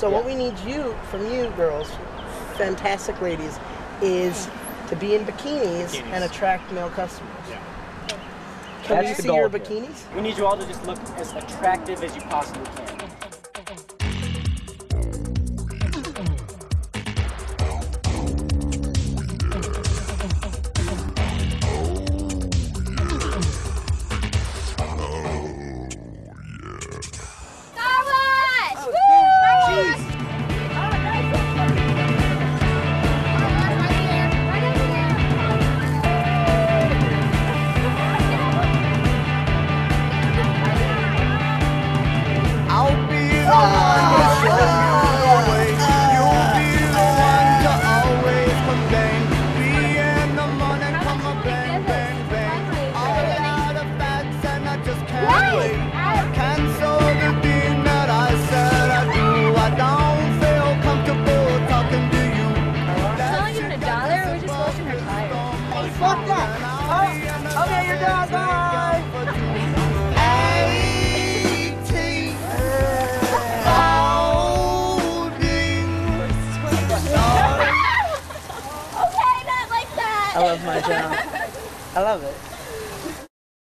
So what we need you from you girls, fantastic ladies, is to be in bikinis, Bikinis. and attract male customers. Yeah. Can That's we see goal your here. bikinis? We need you all to just look as attractive as you possibly can. Fuck that. Oh, okay, you're done. Bye. Okay, not like that. I love my job. I love it.